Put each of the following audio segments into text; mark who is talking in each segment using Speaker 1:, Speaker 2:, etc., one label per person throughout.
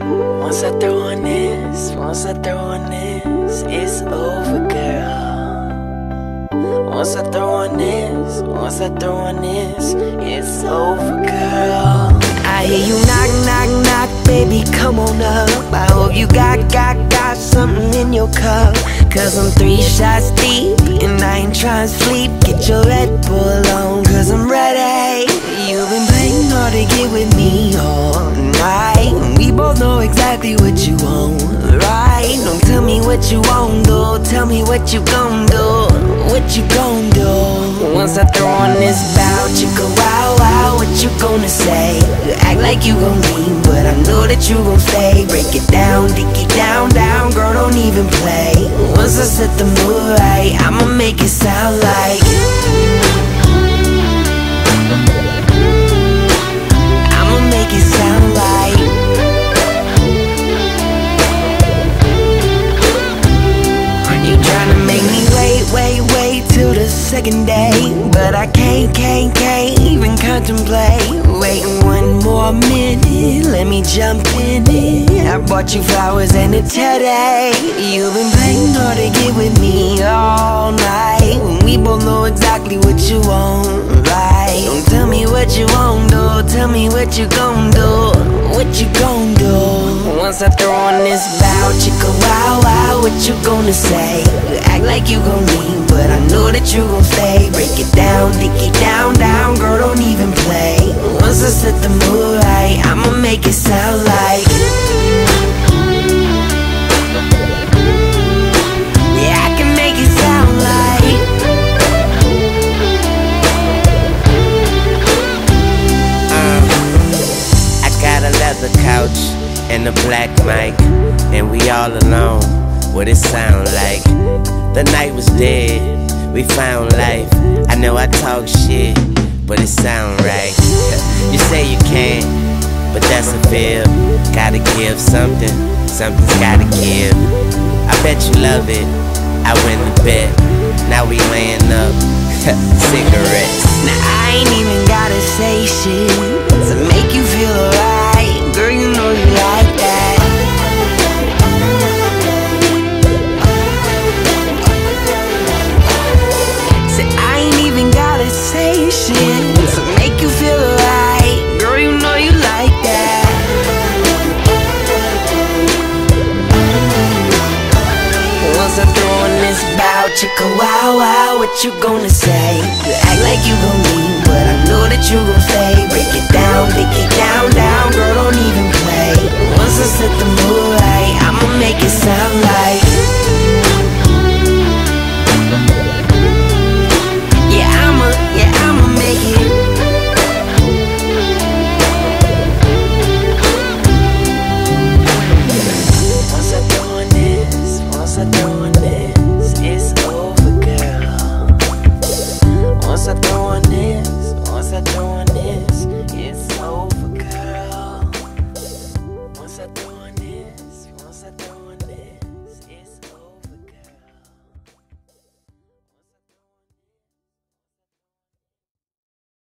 Speaker 1: Once I throw on this, once I throw on this, it's over, girl. Once I throw on this, once I throw on this, it's over, girl. I hear you knock, knock, knock, baby, come on up. I hope you got, got, got something in your cup. Cause I'm three shots deep, and I ain't trying to sleep. Get your Red Bull on, cause I'm ready. You've been playing hard to get with me all night. Both know exactly what you want, right? Don't tell me what you want, though. Tell me what you gon' do. What you gon' do? Once I throw on this bow, chicka wow wow, what you gonna say? You act like you gon' leave, but I know that you gon' stay. Break it down, dig it down, down, girl, don't even play. Once I set the mood right, I'ma make it sound like. Second day But I can't, can't, can't even contemplate. Waiting one more minute, let me jump in it. I bought you flowers and a today. You've been playing hard to get with me all night. We both know exactly what you want, right? Don't tell me what you want, do Tell me what you gon' do. What you gon' do? Once I throw on this wow What you gonna say? You act like you gon' leave But I know that you gon' stay Break it down, dig it down, down Girl, don't even play Once I set the mood right I'ma make it sound like Yeah, I can make it sound like uh,
Speaker 2: I got a leather couch and a black mic, and we all alone. What it sound like? The night was dead, we found life. I know I talk shit, but it sound right. You say you can't, but that's a fib. Gotta give something, something's gotta give. I bet you love it. I win the bet. Now we laying up cigarettes.
Speaker 1: Now I ain't even gotta say you gonna say? You act like you gon' leave, but I know that you gon' stay. Break it down, dig it down, down, girl, don't even play. Once I set the mood right, I'ma make it sound like.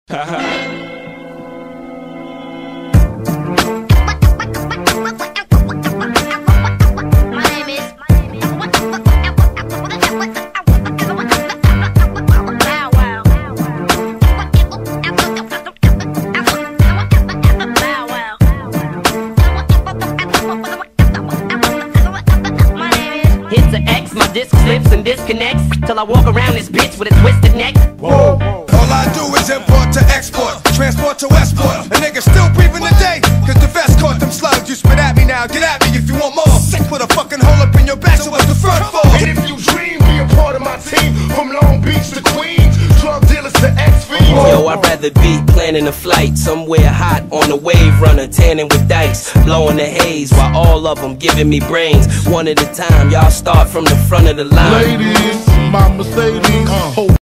Speaker 3: Is.
Speaker 4: Hit the X, my disc slips and disconnects till I walk around this bitch with a twisted neck.
Speaker 5: I do is import to export, transport to export. A nigga still breathing today, cause the vest caught them slugs. You spit at me now, get at me if you want more. Sick with a fucking hole up in your back, so what's the front for?
Speaker 6: And if you dream, be a part of my team. From Long Beach to Queens, drug dealers to XV.
Speaker 2: Yo, I'd rather be planning a flight somewhere hot on a wave runner, tanning with dice, blowing the haze while all of them giving me brains. One at a time, y'all start from the front of the line.
Speaker 6: Ladies, my Mercedes, uh. hold